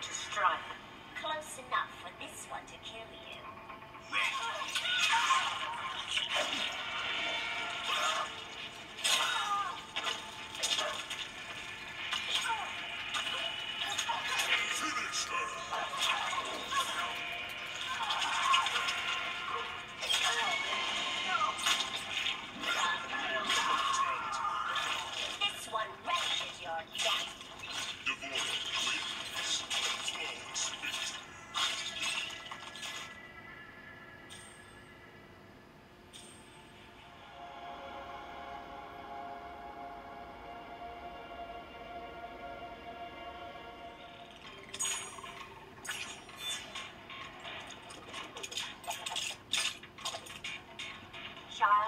to strike. Close enough for this one to kill you. Finish her! This one your. Child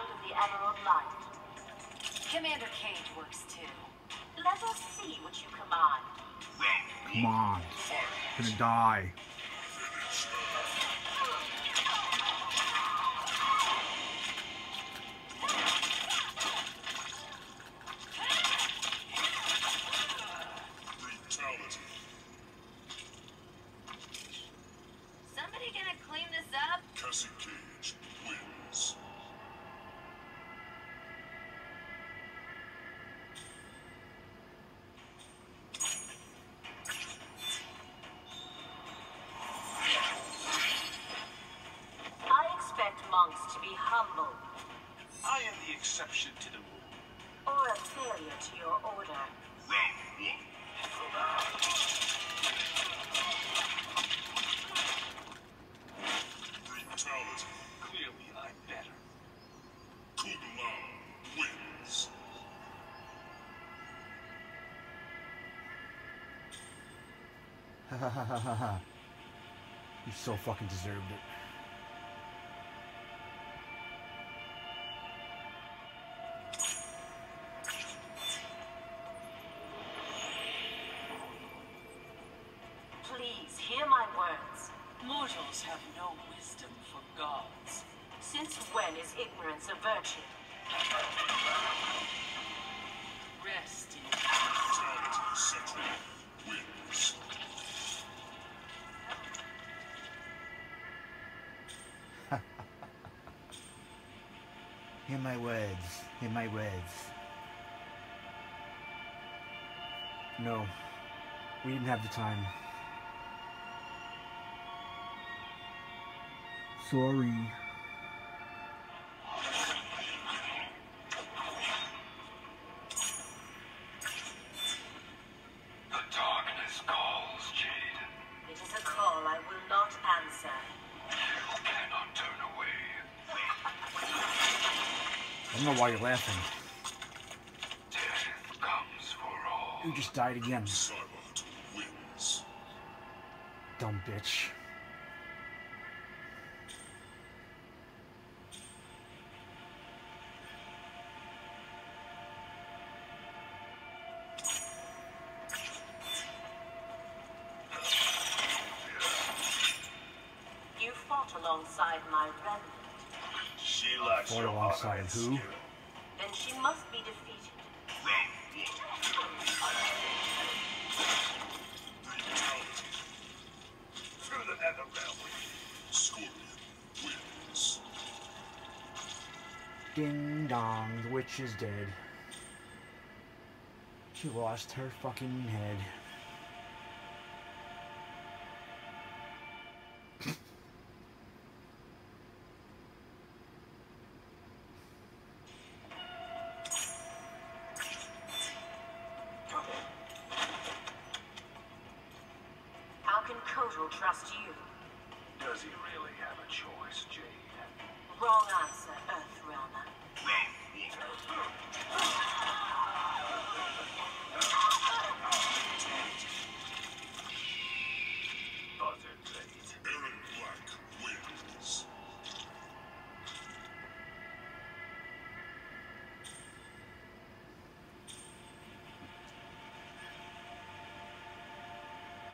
of the Emerald Light. Commander Cage works too. Let us see what you command. Come on. Gonna die. Be humble, I am the exception to the rule. or a failure to your order. Round one. Brutality. Clearly, I'm better. Kung wins. Ha ha ha ha ha ha. You so fucking deserved it. Words. Mortals have no wisdom for gods. Since when is ignorance a virtue? Rest in Brutality Cetrion wins. Hear my words. Hear my words. No. We didn't have the time. Away. I don't know why you're laughing. Death comes for all. You just died again. Saibot wins. Dumb bitch. Alongside my remnant. She lacks Fought your alongside who? skill. Then she must be defeated. Round one. Brutality. Through the nether realm. Scorpion wins. Ding dong, the witch is dead. She lost her fucking head. Trust you? Does he really have a choice, Jade? Wrong answer, Earthrealmer. Round one.